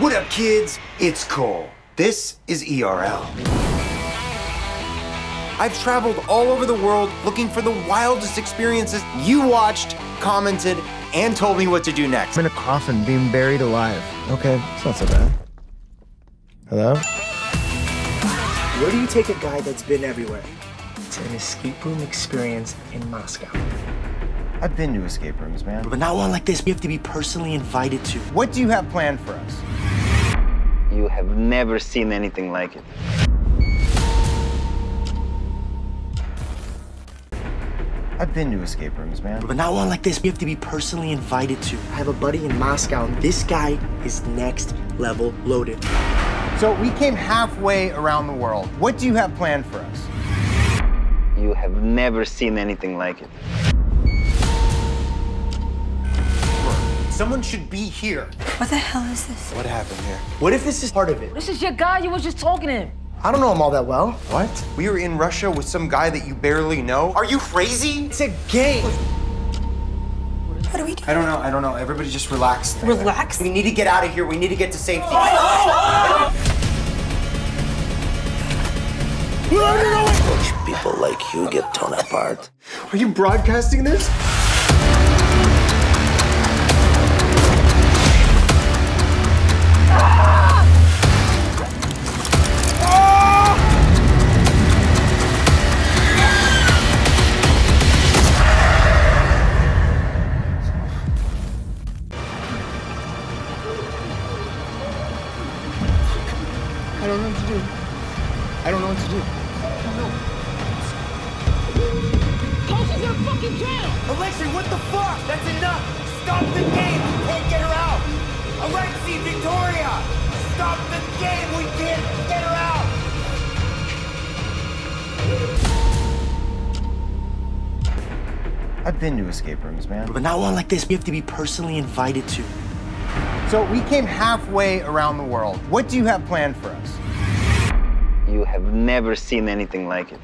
What up, kids? It's Cole. This is ERL. I've traveled all over the world looking for the wildest experiences you watched, commented, and told me what to do next. I'm in a coffin being buried alive. Okay, it's not so bad. Hello? Where do you take a guy that's been everywhere? It's an escape room experience in Moscow. I've been to escape rooms, man. But not one like this. You have to be personally invited to. What do you have planned for us? You have never seen anything like it. I've been to escape rooms, man. But not one like this. You have to be personally invited to. I have a buddy in Moscow, and this guy is next level loaded. So we came halfway around the world. What do you have planned for us? You have never seen anything like it. Someone should be here. What the hell is this? What happened here? What if this is part of it? This is your guy. You was just talking to him. I don't know him all that well. What? We are in Russia with some guy that you barely know? Are you crazy? It's a game. What do we do? I don't know. I don't know. Everybody just relax. Relax? We need to get out of here. We need to get to safety. People like you get torn apart. Are you broadcasting this? I don't know what to do. I don't know what to do. Coach is in fucking jail. Alexei, what the fuck? That's enough. Stop the game. We can't get her out. Alexei, Victoria, stop the game. We can't get her out. I've been to escape rooms, man. But not one like this. You have to be personally invited to. So we came halfway around the world. What do you have planned for us? You have never seen anything like it.